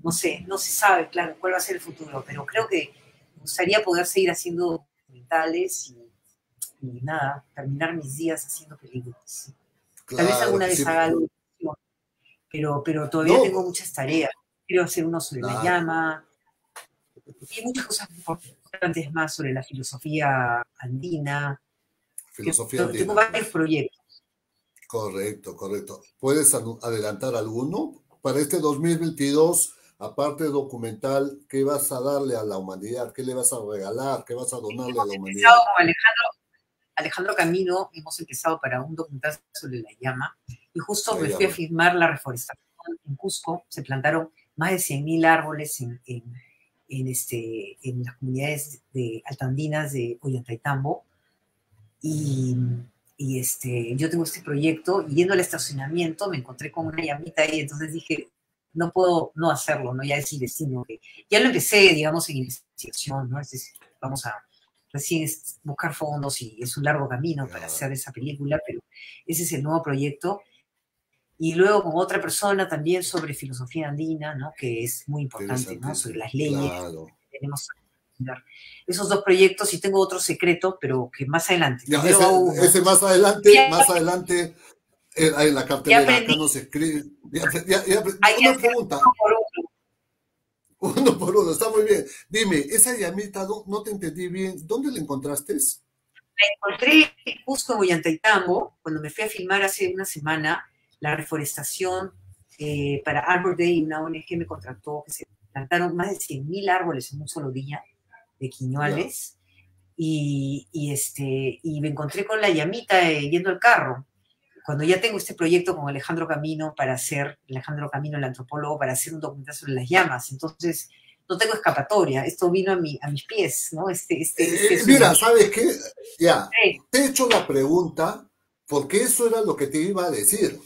no sé, no se sabe, claro, cuál va a ser el futuro, pero creo que me gustaría poder seguir haciendo documentales y, y nada, terminar mis días haciendo películas. Tal vez Claro alguna vez sí. haga algo, pero, pero todavía No. tengo muchas tareas. Quiero hacer uno sobre la llama y muchas cosas importantes más sobre la filosofía andina. Filosofía Que- andina. Tengo varios proyectos. Correcto, correcto. ¿Puedes adelantar alguno? Para este 2022, aparte documental, ¿qué vas a darle a la humanidad? ¿Qué le vas a regalar? ¿Qué vas a donarle a la humanidad? con Alejandro, Alejandro Camino, hemos empezado para un documental sobre la llama y justo me fui a filmar la reforestación en Cusco. Se plantaron más de 100.000 árboles en, en, en este, en las comunidades de altandinas de Ollantaytambo. Y, y este, yo tengo este proyecto y yendo al estacionamiento me encontré con una llamita ahí, entonces dije, no puedo no hacerlo, ¿no? Ya es el destino. Ya lo empecé, digamos, en investigación, ¿no? Es decir, vamos a recién es buscar fondos y es un largo camino para hacer esa película, pero ese es el nuevo proyecto. Y luego con otra persona también sobre filosofía andina, ¿no? Que es muy importante, ¿no? Sobre las leyes Claro. que tenemos. Esos dos proyectos y tengo otro secreto, pero que más adelante. Ya, ese, más adelante, Ya- más adelante, eh, en la cartelera acá nos escribe. Ya, una pregunta. por uno. Por uno, está muy bien. Dime, esa llamita, no, te entendí bien. ¿Dónde la encontraste? La encontré justo en Ollantaytambo, cuando me fui a filmar hace una semana la reforestación eh, para Arbor Day, una ONG me contrató, que se plantaron más de 100.000 árboles en un solo día de quiñuales. Y, y, este, y me encontré con la llamita eh, yendo al carro. Cuando ya tengo este proyecto con Alejandro Camino para hacer, Alejandro Camino, el antropólogo, para hacer un documental sobre las llamas. Entonces, no tengo escapatoria. Esto vino a, mi, a mis pies, ¿no? Este, este, este Eh, es mira, un- ¿sabes qué? Ya, Sí. te he hecho la pregunta porque eso era lo que te iba a decir.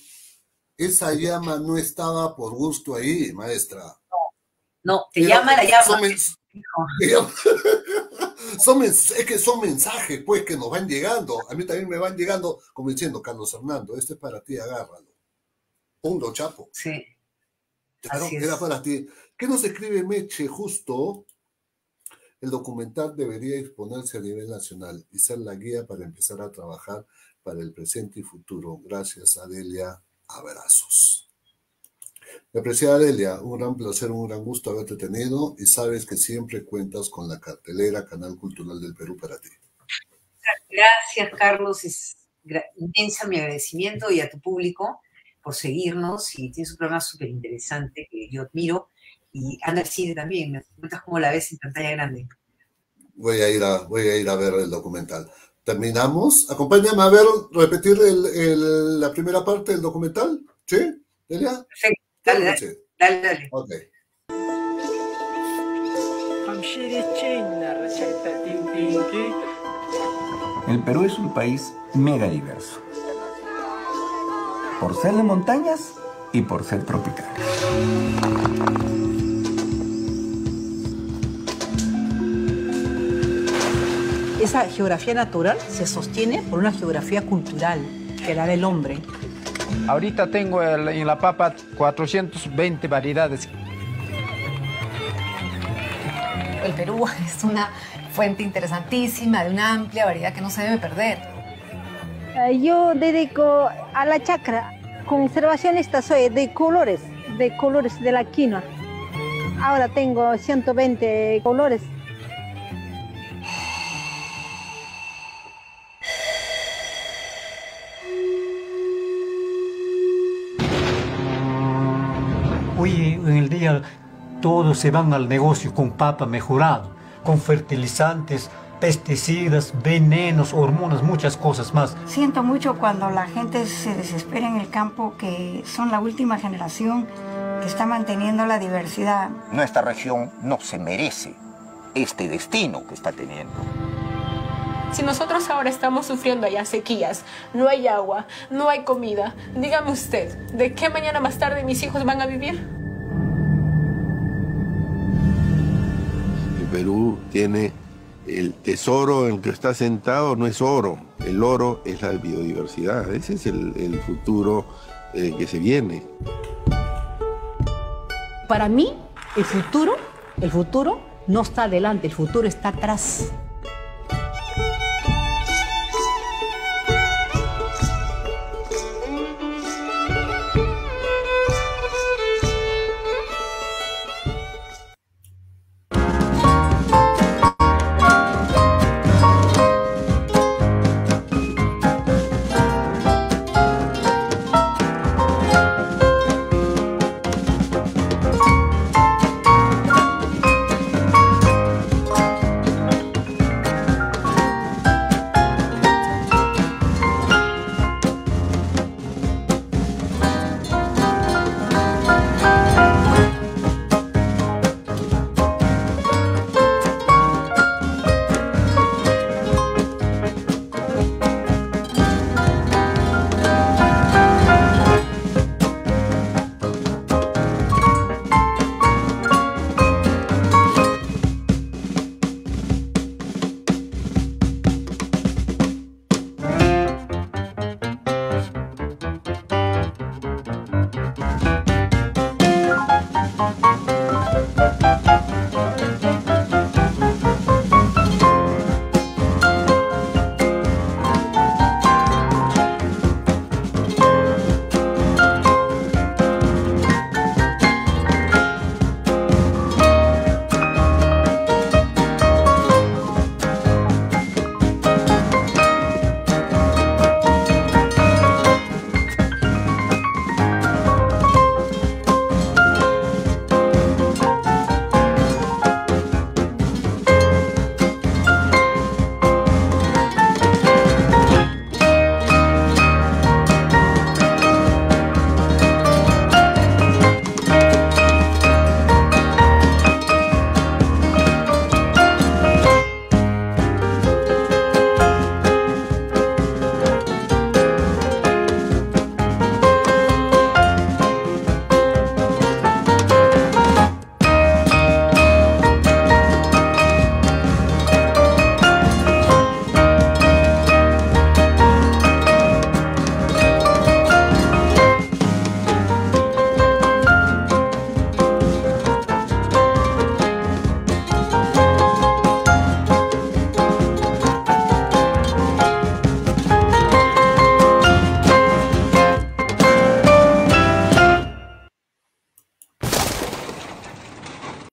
Esa llama no estaba por gusto ahí, maestra. No, te Era- llama la te llama- son es que son mensajes, pues, que nos van llegando. A mí también me van llegando, como diciendo, Carlos Hernando, este es para ti, agárralo. Punto, chapo. Sí. Claro, era para ti. ¿Qué nos escribe Meche? Justo, el documental debería exponerse a nivel nacional y ser la guía para empezar a trabajar para el presente y futuro. Gracias, Adelia Abrazos. Mi apreciada Delia, un gran placer, un gran gusto haberte tenido y sabes que siempre cuentas con la cartelera Canal Cultural del Perú para ti. Gracias, Carlos. Es inmensa mi agradecimiento y a tu público por seguirnos y tienes un programa súper interesante que yo admiro y anda al cine también, me cuentas cómo la ves en pantalla grande. Voy a ir a, voy a, ir a ver el documental. Terminamos. Acompáñame a ver, repetir el, la primera parte del documental. ¿Sí? ¿Delia? Perfecto. Dale, dale. Dale, dale. Ok. El Perú es un país mega diverso. Por ser de montañas y por ser tropical. Esa geografía natural se sostiene por una geografía cultural, que la del hombre. Ahorita tengo en la papa 420 variedades. El Perú es una fuente interesantísima de una amplia variedad que no se debe perder. Eh, yo dedico a la chacra conservacionista soy de colores, de colores de la quinoa. Ahora tengo 120 colores. Todos se van al negocio con papa mejorado con fertilizantes, pesticidas, venenos, hormonas, muchas cosas más. Siento mucho cuando la gente se desespera en el campo que son la última generación que está manteniendo la diversidad. Nuestra región no se merece este destino que está teniendo. Si nosotros ahora estamos sufriendo allá sequías, no hay agua, no hay comida, dígame usted, ¿de qué mañana más tarde mis hijos van a vivir? Perú tiene el tesoro en el que está sentado, no es oro, el oro es la biodiversidad, ese es el, futuro eh, que se viene. Para mí, el futuro, el futuro no está adelante, el futuro está atrás.